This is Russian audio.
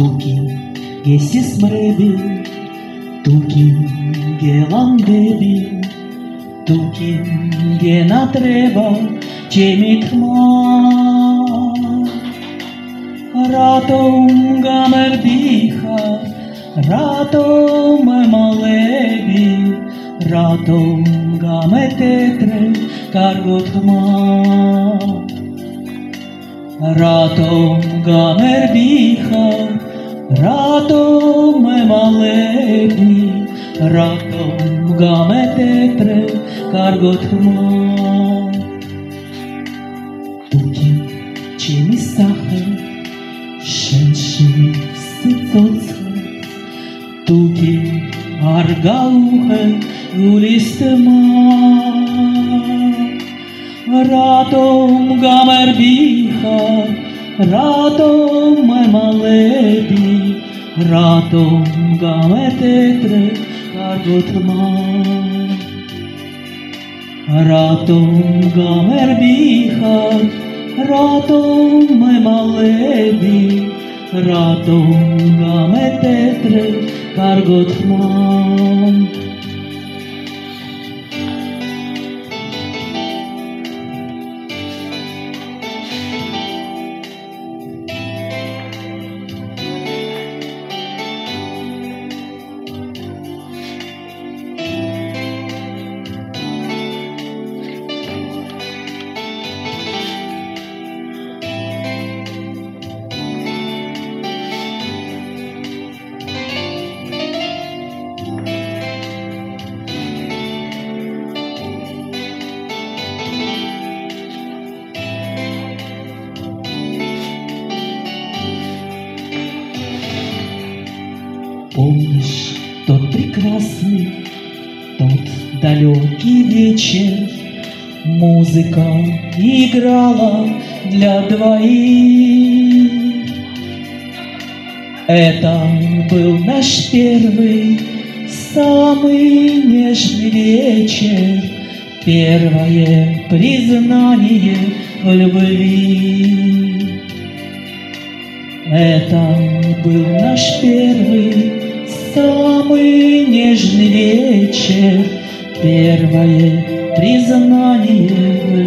Tukin gesis mrebi, tukin gelan debi, tukin gena treba, cemikma. Ratom gamer diha, ratom malebi, ratom game tetre cargotma. Ratom gamer diha, რატომ მალეკნი რატომ გამეტეტრე კარგოთ მო. თურქი ჩემი სახე შენში სიცოცხლე. თურქი არ გაუხე გულისტმა რატომ გამერბიხარ? რატომ रातों गावे तेरे कागोत्रमा रातों गावर बिहार, रातों में माले भी। रातों गावे तेत्र कागोत्रमा Помнишь тот прекрасный, тот далекий вечер, Музыка играла для двоих. Это был наш первый, самый нежный вечер, Первое признание в любви. Это был наш первый, самый нежный вечер, Первое признание.